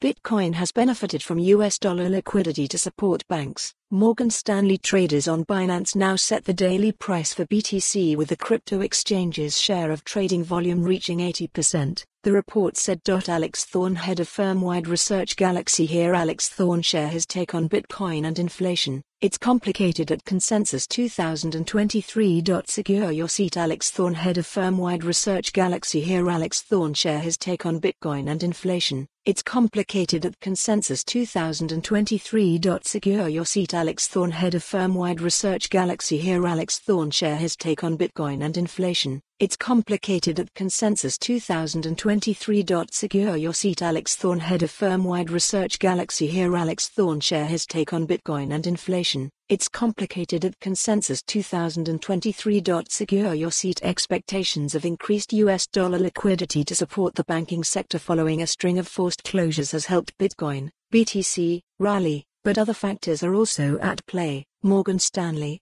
Bitcoin has benefited from US dollar liquidity to support banks. Morgan Stanley traders on Binance now set the daily price for BTC with the crypto exchange's share of trading volume reaching 80%. The report said. Alex Thorn, head of firm-wide research Galaxy here Alex Thorn share his take on Bitcoin and inflation. It's complicated at Consensus 2023. Secure your seat Alex Thorn, head of firm-wide research Galaxy here Alex Thorn share his take on Bitcoin and inflation. It's complicated at Consensus 2023. Secure your seat Alex Thorn, head of firm-wide research Galaxy here Alex Thorn share his take on Bitcoin and inflation. It's complicated at Consensus 2023. Secure your seat Alex Thorn head of firm-wide research Galaxy here Alex Thorn share his take on Bitcoin and inflation. It's complicated at Consensus 2023. Secure your seat expectations of increased US dollar liquidity to support the banking sector following a string of forced closures has helped Bitcoin, BTC, rally, but other factors are also at play. Morgan Stanley,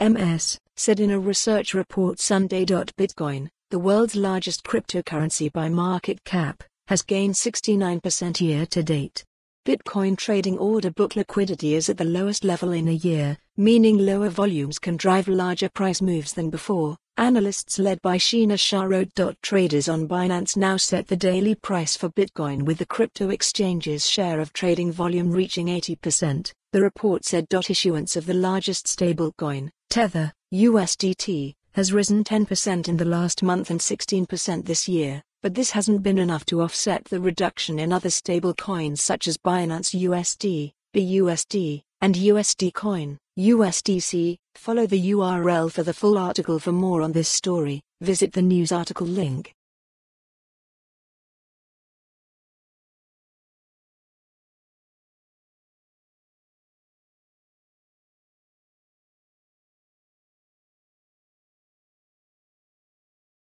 MS, said in a research report Sunday. Bitcoin, the world's largest cryptocurrency by market cap, has gained 69% year to date. Bitcoin trading order book liquidity is at the lowest level in a year, meaning lower volumes can drive larger price moves than before. Analysts led by Sheena Shah wrote. Traders on Binance now set the daily price for Bitcoin with the crypto exchange's share of trading volume reaching 80%. The report said. Issuance of the largest stablecoin, Tether, USDT, has risen 10% in the last month and 16% this year, but this hasn't been enough to offset the reduction in other stable coins such as Binance USD, BUSD, and USD Coin, USDC. Follow the URL for the full article for more on this story. Visit the news article link.